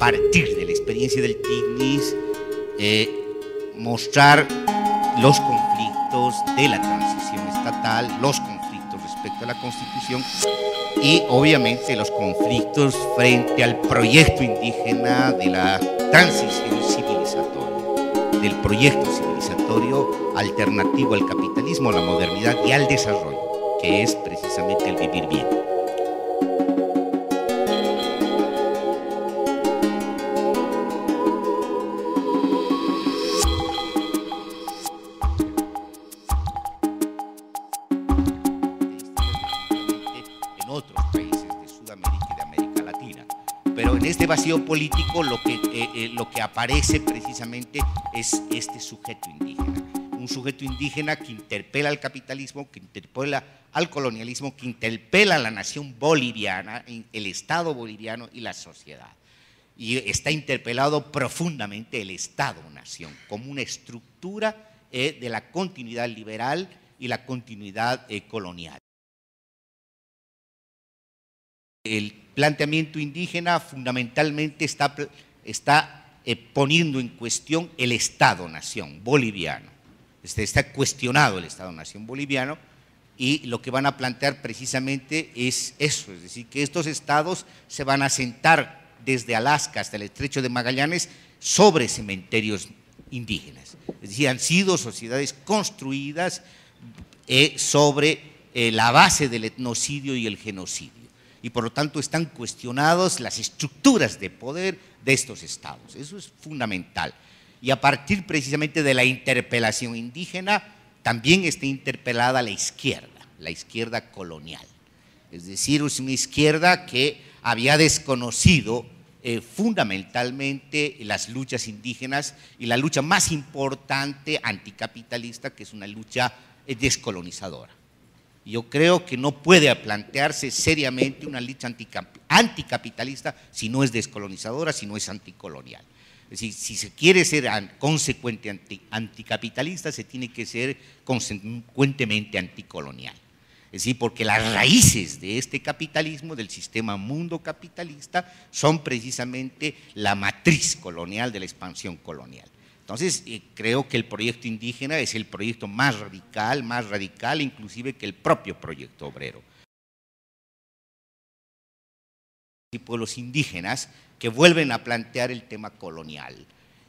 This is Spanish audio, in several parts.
partir de la experiencia del TIGNIS, eh, mostrar los conflictos de la transición estatal, los conflictos respecto a la Constitución y obviamente los conflictos frente al proyecto indígena de la transición civilizatoria, del proyecto civilizatorio alternativo al capitalismo, a la modernidad y al desarrollo, que es precisamente el vivir bien. Vacío político lo que, eh, eh, lo que aparece precisamente es este sujeto indígena. Un sujeto indígena que interpela al capitalismo, que interpela al colonialismo, que interpela a la nación boliviana, el Estado boliviano y la sociedad. Y está interpelado profundamente el Estado-nación como una estructura eh, de la continuidad liberal y la continuidad colonial. El planteamiento indígena fundamentalmente está, está eh, poniendo en cuestión el Estado-nación boliviano. Este, está cuestionado el Estado-nación boliviano y lo que van a plantear precisamente es eso, es decir, que estos estados se van a sentar desde Alaska hasta el estrecho de Magallanes sobre cementerios indígenas. Es decir, han sido sociedades construidas eh, sobre eh, la base del etnocidio y el genocidio y por lo tanto están cuestionadas las estructuras de poder de estos estados. Eso es fundamental. Y a partir precisamente de la interpelación indígena, también está interpelada la izquierda, la izquierda colonial. Es decir, es una izquierda que había desconocido eh, fundamentalmente las luchas indígenas y la lucha más importante anticapitalista, que es una lucha eh, descolonizadora. Yo creo que no puede plantearse seriamente una lucha anticapitalista si no es descolonizadora, si no es anticolonial. Es decir, si se quiere ser consecuente anticapitalista, se tiene que ser consecuentemente anticolonial. Es decir, porque las raíces de este capitalismo, del sistema mundo capitalista, son precisamente la matriz colonial de la expansión colonial. Entonces, eh, creo que el proyecto indígena es el proyecto más radical, más radical inclusive que el propio proyecto obrero. Y pueblos indígenas que vuelven a plantear el tema colonial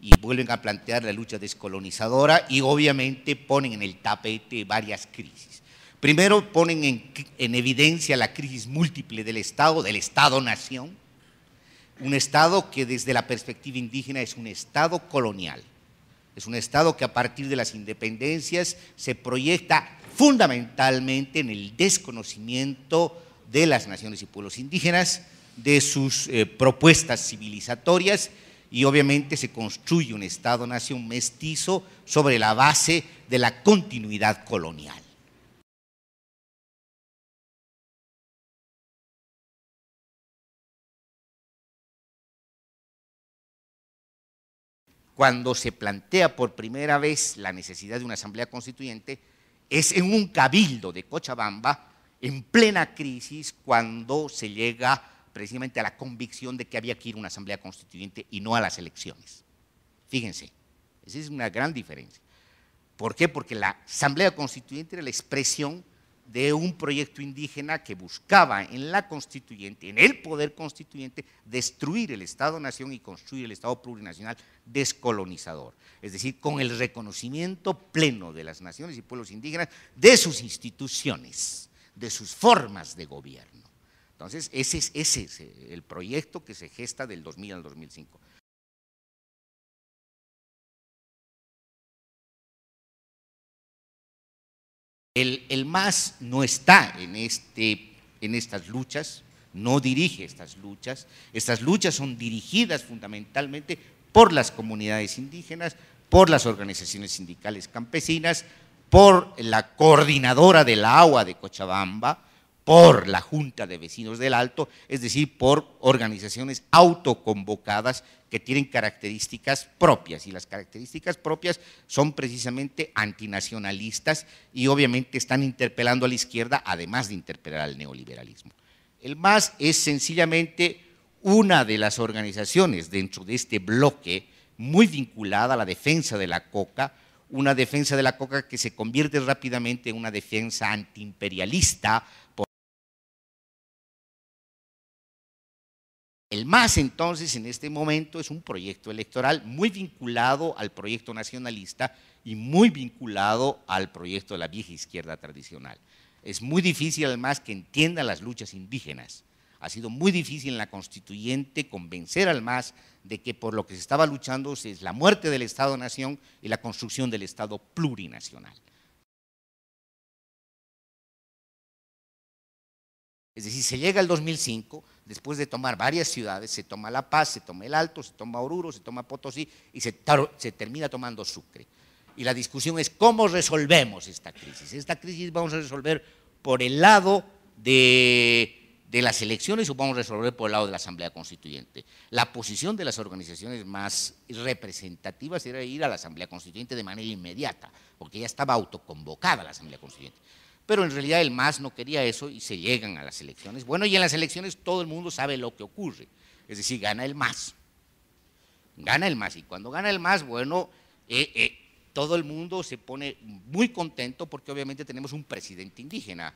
y vuelven a plantear la lucha descolonizadora y obviamente ponen en el tapete varias crisis. Primero ponen en, en evidencia la crisis múltiple del Estado, del Estado-nación, un Estado que desde la perspectiva indígena es un Estado colonial es un Estado que a partir de las independencias se proyecta fundamentalmente en el desconocimiento de las naciones y pueblos indígenas, de sus eh, propuestas civilizatorias y obviamente se construye un Estado-nación mestizo sobre la base de la continuidad colonial. Cuando se plantea por primera vez la necesidad de una asamblea constituyente, es en un cabildo de Cochabamba, en plena crisis, cuando se llega precisamente a la convicción de que había que ir a una asamblea constituyente y no a las elecciones. Fíjense, esa es una gran diferencia. ¿Por qué? Porque la asamblea constituyente era la expresión de un proyecto indígena que buscaba en la constituyente, en el poder constituyente, destruir el Estado-nación y construir el Estado plurinacional descolonizador. Es decir, con el reconocimiento pleno de las naciones y pueblos indígenas de sus instituciones, de sus formas de gobierno. Entonces, ese es, ese es el proyecto que se gesta del 2000 al 2005. El, MAS no está en, este, en estas luchas, no dirige estas luchas. Estas luchas son dirigidas fundamentalmente por las comunidades indígenas, por las organizaciones sindicales campesinas, por la coordinadora del agua de Cochabamba, por la Junta de Vecinos del Alto, es decir, por organizaciones autoconvocadas que tienen características propias, y las características propias son precisamente antinacionalistas y obviamente están interpelando a la izquierda, además de interpelar al neoliberalismo. El MAS es sencillamente una de las organizaciones dentro de este bloque muy vinculada a la defensa de la coca, una defensa de la coca que se convierte rápidamente en una defensa antiimperialista. El MAS entonces en este momento es un proyecto electoral muy vinculado al proyecto nacionalista y muy vinculado al proyecto de la vieja izquierda tradicional. Es muy difícil además que entienda las luchas indígenas. Ha sido muy difícil en la constituyente convencer al MAS de que por lo que se estaba luchando es la muerte del Estado-Nación y la construcción del Estado plurinacional. Es decir, se llega al 2005, después de tomar varias ciudades, se toma La Paz, se toma El Alto, se toma Oruro, se toma Potosí y se, termina tomando Sucre. Y la discusión es cómo resolvemos esta crisis. Esta crisis vamos a resolver por el lado de las elecciones o vamos a resolver por el lado de la Asamblea Constituyente. La posición de las organizaciones más representativas era ir a la Asamblea Constituyente de manera inmediata, porque ya estaba autoconvocada la Asamblea Constituyente. Pero en realidad el MAS no quería eso y se llegan a las elecciones. Bueno, y en las elecciones todo el mundo sabe lo que ocurre, es decir, gana el MAS. Gana el MAS y cuando gana el MAS, bueno, eh, eh, todo el mundo se pone muy contento porque obviamente tenemos un presidente indígena,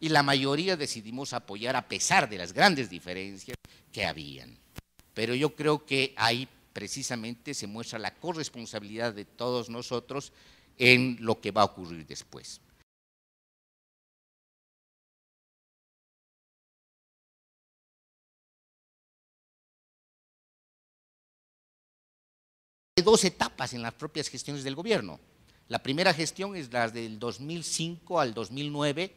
y la mayoría decidimos apoyar a pesar de las grandes diferencias que habían. Pero yo creo que ahí precisamente se muestra la corresponsabilidad de todos nosotros en lo que va a ocurrir después. Dos etapas en las propias gestiones del gobierno. La primera gestión es la del 2005 al 2009,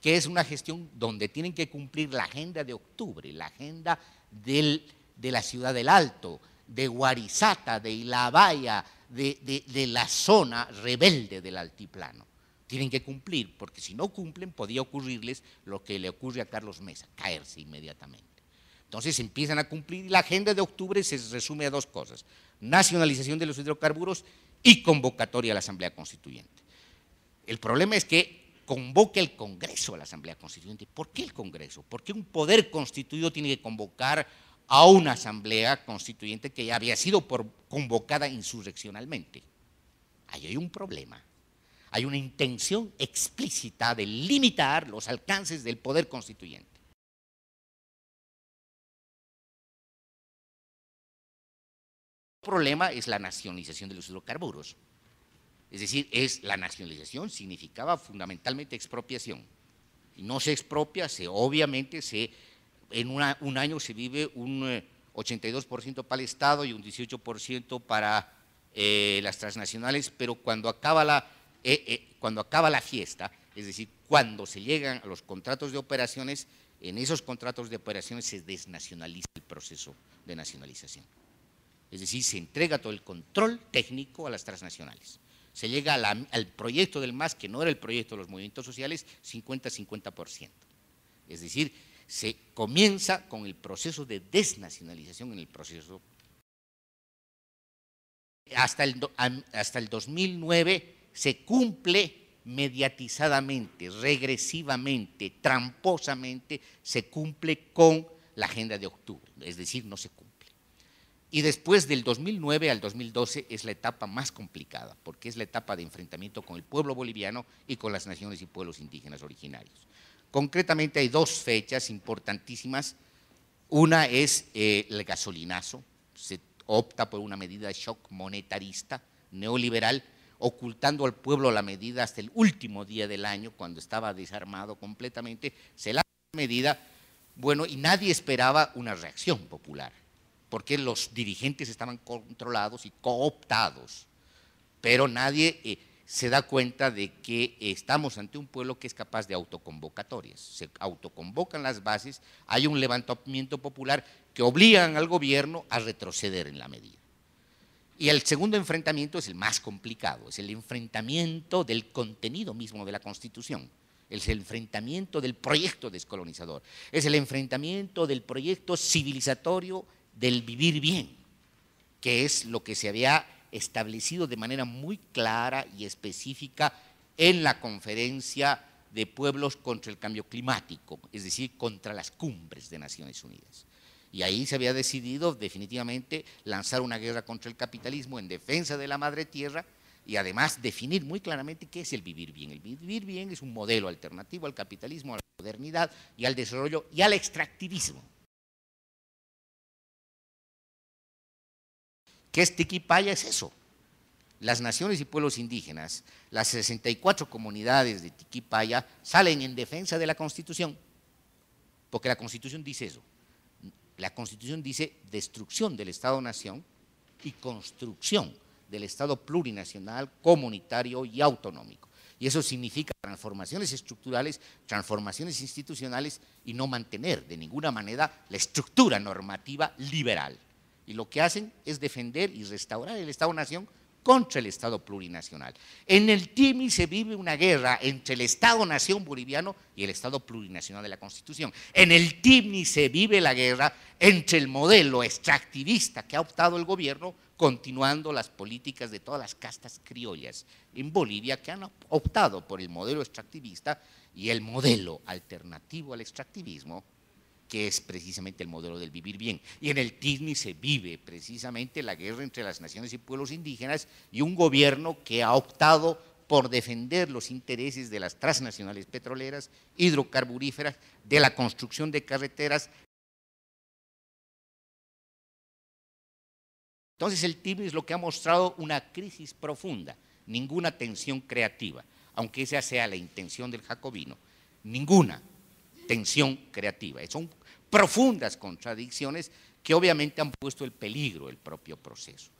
que es una gestión donde tienen que cumplir la agenda de octubre, la agenda de la ciudad del Alto, de Guarizata, de Ilabaya, de, de, la zona rebelde del altiplano. Tienen que cumplir, porque si no cumplen podía ocurrirles lo que le ocurre a Carlos Mesa, caerse inmediatamente. Entonces empiezan a cumplir y la agenda de octubre se resume a dos cosas, nacionalización de los hidrocarburos y convocatoria a la Asamblea Constituyente. El problema es que convoque el Congreso a la Asamblea Constituyente. ¿Por qué el Congreso? ¿Por qué un poder constituido tiene que convocar a una Asamblea Constituyente que ya había sido convocada insurreccionalmente? Ahí hay un problema. Hay una intención explícita de limitar los alcances del poder constituyente. Problema es la nacionalización de los hidrocarburos. Es decir, es la nacionalización significaba fundamentalmente expropiación. Y no se expropia, obviamente se en un año se vive un 82% eh, para el Estado y un 18% para eh, las transnacionales, pero cuando acaba, la, eh, cuando acaba la fiesta, es decir, cuando se llegan a los contratos de operaciones, en esos contratos de operaciones se desnacionaliza el proceso de nacionalización. Es decir, se entrega todo el control técnico a las transnacionales se llega al proyecto del MAS, que no era el proyecto de los movimientos sociales, 50-50%. Es decir, se comienza con el proceso de desnacionalización en el proceso. Hasta el, hasta el 2009 se cumple mediatizadamente, regresivamente, tramposamente, se cumple con la agenda de octubre, es decir, no se cumple. Y después del 2009 al 2012 es la etapa más complicada, porque es la etapa de enfrentamiento con el pueblo boliviano y con las naciones y pueblos indígenas originarios. Concretamente hay dos fechas importantísimas. Una es eh, el gasolinazo, se opta por una medida de shock monetarista, neoliberal, ocultando al pueblo la medida hasta el último día del año, cuando estaba desarmado completamente, se la medida, bueno, y nadie esperaba una reacción popular porque los dirigentes estaban controlados y cooptados, pero nadie eh, se da cuenta de que estamos ante un pueblo que es capaz de autoconvocatorias. Se autoconvocan las bases, hay un levantamiento popular que obligan al gobierno a retroceder en la medida. Y el segundo enfrentamiento es el más complicado, es el enfrentamiento del contenido mismo de la Constitución es el enfrentamiento del proyecto descolonizador, es el enfrentamiento del proyecto civilizatorio del vivir bien, que es lo que se había establecido de manera muy clara y específica en la conferencia de pueblos contra el cambio climático, es decir, contra las cumbres de Naciones Unidas. Y ahí se había decidido definitivamente lanzar una guerra contra el capitalismo en defensa de la madre tierra y además definir muy claramente qué es el vivir bien. El vivir bien es un modelo alternativo al capitalismo, a la modernidad y al desarrollo y al extractivismo. ¿Qué es Tiquipaya? Es eso. Las naciones y pueblos indígenas, las 64 comunidades de Tiquipaya, salen en defensa de la Constitución, porque la Constitución dice eso. La Constitución dice destrucción del Estado-Nación y construcción del Estado plurinacional, comunitario y autonómico. Y eso significa transformaciones estructurales, transformaciones institucionales y no mantener de ninguna manera la estructura normativa liberal. Y lo que hacen es defender y restaurar el Estado-Nación contra el Estado plurinacional. En el TIMI se vive una guerra entre el Estado-Nación boliviano y el Estado plurinacional de la Constitución. En el TIMI se vive la guerra entre el modelo extractivista que ha optado el gobierno continuando las políticas de todas las castas criollas en Bolivia que han optado por el modelo extractivista y el modelo alternativo al extractivismo, que es precisamente el modelo del vivir bien. Y en el TISNI se vive precisamente la guerra entre las naciones y pueblos indígenas y un gobierno que ha optado por defender los intereses de las transnacionales petroleras, hidrocarburíferas, de la construcción de carreteras, Entonces el TIB es lo que ha mostrado una crisis profunda, ninguna tensión creativa, aunque esa sea la intención del jacobino, ninguna tensión creativa. Son profundas contradicciones que obviamente han puesto en peligro el propio proceso.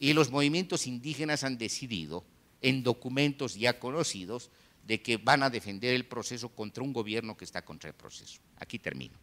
Y los movimientos indígenas han decidido, en documentos ya conocidos, de que van a defender el proceso contra un gobierno que está contra el proceso. Aquí termino.